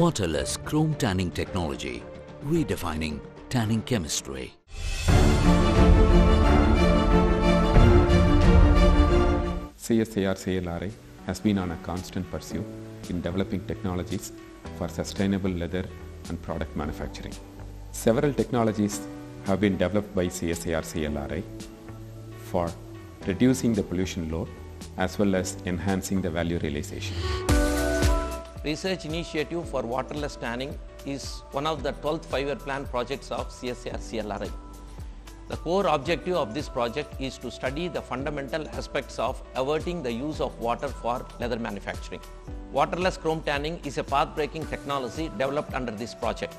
Waterless chrome tanning technology, redefining tanning chemistry. CSIR CLRI has been on a constant pursuit in developing technologies for sustainable leather and product manufacturing. Several technologies have been developed by CSIR CLRI for reducing the pollution load as well as enhancing the value realization. Research initiative for waterless tanning is one of the 12th five-year plan projects of CSIR CLRI. The core objective of this project is to study the fundamental aspects of averting the use of water for leather manufacturing. Waterless chrome tanning is a path-breaking technology developed under this project.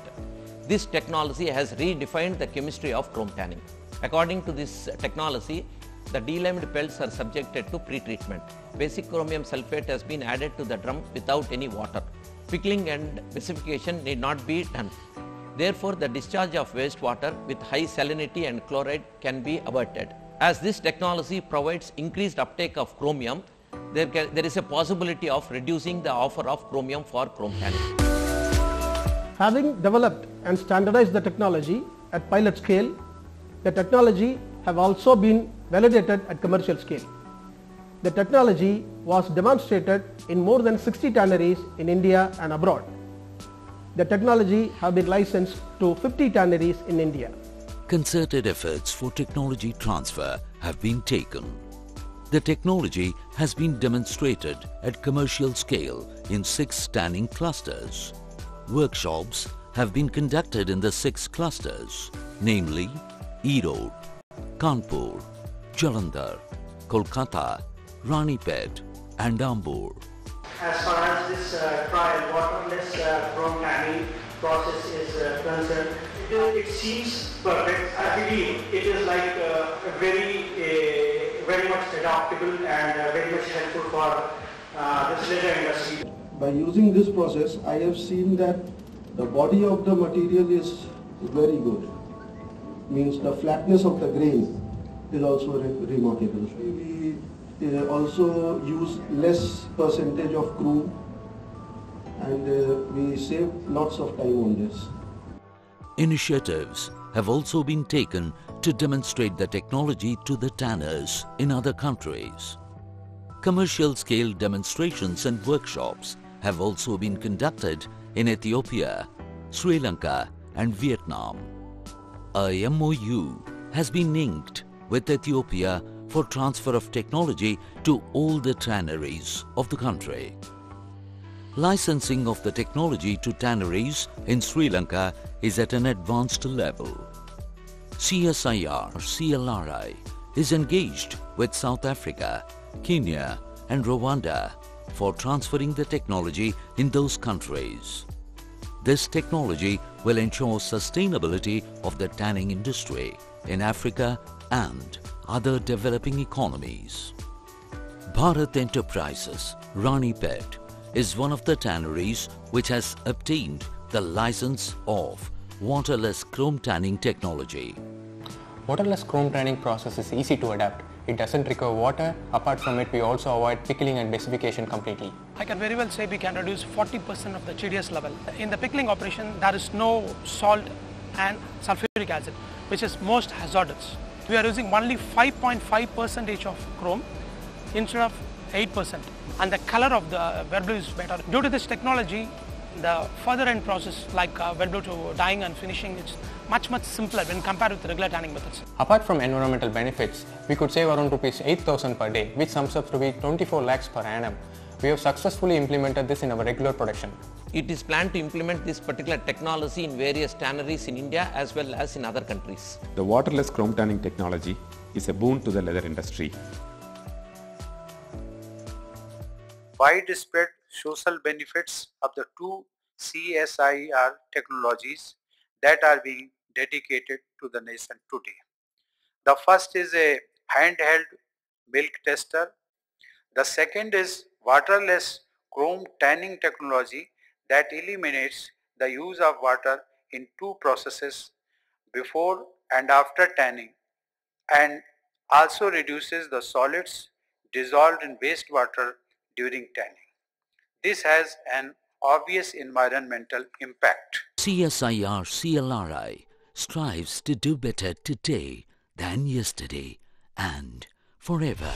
This technology has redefined the chemistry of chrome tanning. According to this technology, the delimed pelts are subjected to pre-treatment. Basic chromium sulfate has been added to the drum without any water. Pickling and basification need not be done. Therefore, the discharge of wastewater with high salinity and chloride can be averted. As this technology provides increased uptake of chromium, there, can, there is a possibility of reducing the offer of chromium for chrome tanning. Having developed and standardized the technology at pilot scale, the technology have also been validated at commercial scale. The technology was demonstrated in more than 60 tanneries in India and abroad. The technology have been licensed to 50 tanneries in India. Concerted efforts for technology transfer have been taken. The technology has been demonstrated at commercial scale in six tanning clusters. Workshops have been conducted in the six clusters, namely Erode, Kanpur, Jalandhar, Kolkata, Ranipet and Ambur. As far as this uh, trial waterless uh, chrome tanning process is uh, concerned, it, it seems perfect. I believe it is like uh, very, uh, very much adaptable and uh, very much helpful for uh, this leather industry. By using this process, I have seen that the body of the material is very good. Means the flatness of the grain is also re- remarkable. We uh, also use less percentage of crude and uh, we save lots of time on this. Initiatives have also been taken to demonstrate the technology to the tanners in other countries. Commercial scale demonstrations and workshops have also been conducted in Ethiopia, Sri Lanka and Vietnam. A MOU has been inked with Ethiopia for transfer of technology to all the tanneries of the country. Licensing of the technology to tanneries in Sri Lanka is at an advanced level. CSIR or CLRI is engaged with South Africa, Kenya and Rwanda for transferring the technology in those countries. This technology will ensure sustainability of the tanning industry in Africa and other developing economies. Bharat Enterprises, Ranipet, is one of the tanneries which has obtained the license of waterless chrome tanning technology. Waterless chrome tanning process is easy to adapt. It doesn't require water. Apart from it, we also avoid pickling and desiccation completely. I can very well say we can reduce 40% of the TDS level. In the pickling operation, there is no salt and sulfuric acid, which is most hazardous. We are using only 5.5 percentage of chrome instead of 8% and the color of the blue is better. Due to this technology, the further end process like uh, wet blue to dyeing and finishing is much much simpler when compared with regular tanning methods. Apart from environmental benefits, we could save around rupees 8000 per day, which sums up to be 24 lakhs per annum. We have successfully implemented this in our regular production. It is planned to implement this particular technology in various tanneries in India as well as in other countries. The waterless chrome tanning technology is a boon to the leather industry. widespread social benefits of the two CSIR technologies that are being dedicated to the nation today. The first is a handheld milk tester. The second is waterless chrome tanning technology that eliminates the use of water in two processes before and after tanning and also reduces the solids dissolved in wastewater during tanning. This has an obvious environmental impact. CSIR CLRI strives to do better today than yesterday and forever.